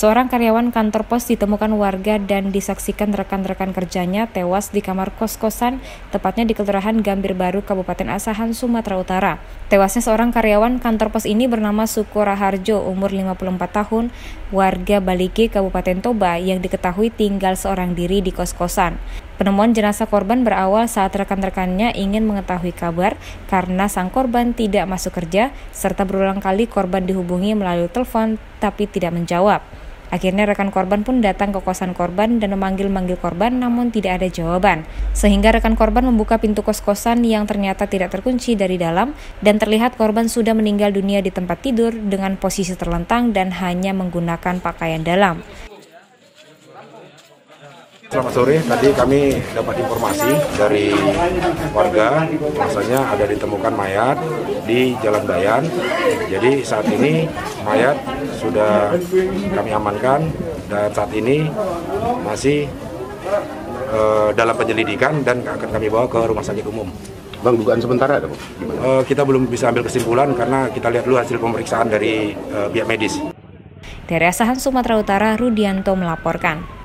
Seorang karyawan kantor pos ditemukan warga dan disaksikan rekan-rekan kerjanya tewas di kamar kos-kosan, tepatnya di Kelurahan Gambir Baru, Kabupaten Asahan, Sumatera Utara. Tewasnya seorang karyawan kantor pos ini bernama Sukora Harjo, umur 54 tahun, warga Baliki, Kabupaten Toba, yang diketahui tinggal seorang diri di kos-kosan. Penemuan jenazah korban berawal saat rekan-rekannya ingin mengetahui kabar karena sang korban tidak masuk kerja, serta berulang kali korban dihubungi melalui telepon tapi tidak menjawab. Akhirnya rekan korban pun datang ke kosan korban dan memanggil-manggil korban namun tidak ada jawaban. Sehingga rekan korban membuka pintu kos-kosan yang ternyata tidak terkunci dari dalam dan terlihat korban sudah meninggal dunia di tempat tidur dengan posisi terlentang dan hanya menggunakan pakaian dalam. Selamat sore, tadi kami dapat informasi dari warga bahwasanya ada ditemukan mayat di Jalan Bayan. Jadi saat ini mayat sudah kami amankan dan saat ini masih uh, dalam penyelidikan dan akan kami bawa ke rumah sakit umum. Bang, dugaan sementara ada, Uh, kita belum bisa ambil kesimpulan karena kita lihat dulu hasil pemeriksaan dari uh, pihak medis. Dari Asahan Sumatera Utara, Rudianto melaporkan.